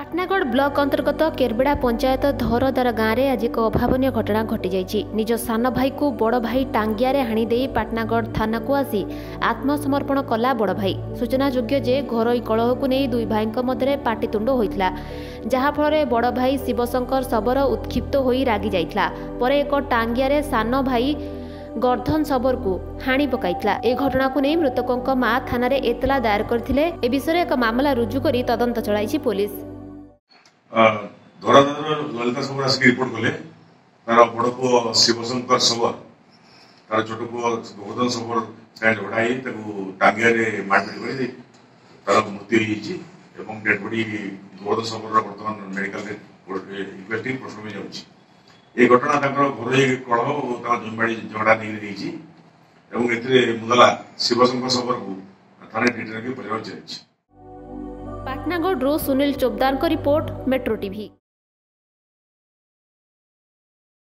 Patnagarh block ଅନ୍ତର୍ଗତ କେରବେଡ଼ା ପଞ୍ଚାୟତ ଧରଦାର ଗାଁରେ ଆଜି ଏକ ଅଭାବନୀୟ ଘଟଣା ଘଟିଯାଇଛି। ନିଜ ସାନ ଭାଇକୁ ବଡ଼ ଭାଇ ଟାଙ୍ଗିଆରେ ହାଣିଦେଇ ପାଟନାଗଡ଼ ଥାନାକୁ ଆସି ଆତ୍ମସମର୍ପଣ କଲା ବଡ଼ ଭାଇ। ସୂଚନାଯୋଗ୍ୟ ଯେ ଘରୋଇ କଳହକୁ ନେଇ ଦୁଇ ଭାଇଙ୍କ ମଧ୍ୟରେ ପାଟିତୁଣ୍ଡ ହୋଇଥିଲା ଯାହାଫଳରେ ବଡ଼ ଭାଇ ଶିବଶଙ୍କର ଶବର ଉତ୍କ୍ଷିପ୍ତ ହୋଇ ରାଗି ଯାଇଥିଲା ପରେ ଏକ ଟାଙ୍ଗିଆରେ ସାନ ଭାଇ ଗର୍ଦ୍ଧନ ଶବରକୁ ହାଣି ପକାଇଥିଲା। ଏ ଘଟଣାକୁ ନେଇ ମୃତକଙ୍କ ମା ଥାନାରେ ଏତଲା ଦାୟର କରିଥିଲେ। ଏ ବିଷୟରେ ଏକ ମାମଲା ରୁଜୁ କରି ତଦନ୍ତ ଚଳାଇଛି ପୋଲିସ। ଧରାଧର ଲଳିତା ସବର ଆସିକି ରିପୋର୍ଟ କଲେ। ତାର ବଡ ପୁଅ ଶିବଶଙ୍କର ସବର ତାର ଛୋଟ ପୁଅ ଗୋବର୍ଦ୍ଧନ ସବର ସାଙ୍ଗେ ଝଗଡ଼ା ହେଇ ତାକୁ ଟାଙ୍ଗିଆରେ ମାରପିଟ କରି ତାର ମୃତ୍ୟୁ ହେଇଯାଇଛି ଏବଂ ଡେଡ୍ ବଡି ଗୋବର୍ଦ୍ଧନ ସବରର ବର୍ତ୍ତମାନ ମେଡିକାଲରେ ଇନଭେଷ୍ଟିଂ ପୋଷ୍ଟମର୍ଟମ ଯାଉଛି। এই ଘଟଣା ତାଙ୍କର ଘରୋଇ କଳହ ଓ ତାଙ୍କ ଜମିବାଡ଼ି ଝଗଡ଼ା ନେଇକି ହେଇଛି ଏବଂ ଏଥିରେ ମୁଦଲା ଶିବଶଙ୍କର ସବରକୁ ଥାନାରେ ଡିଟେଲ୍ ପଚାରିବାକୁ ଚାଲିଛି ପାଟନାଗଡ଼ରୁ ସୁନୀଲ ଚୋପଦାରଙ୍କ ରିପୋର୍ଟ ମେଟ୍ରୋ ଟିଭି